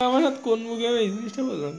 আমার হাত কোন মুখে আমি এই জিনিসটা বললাম?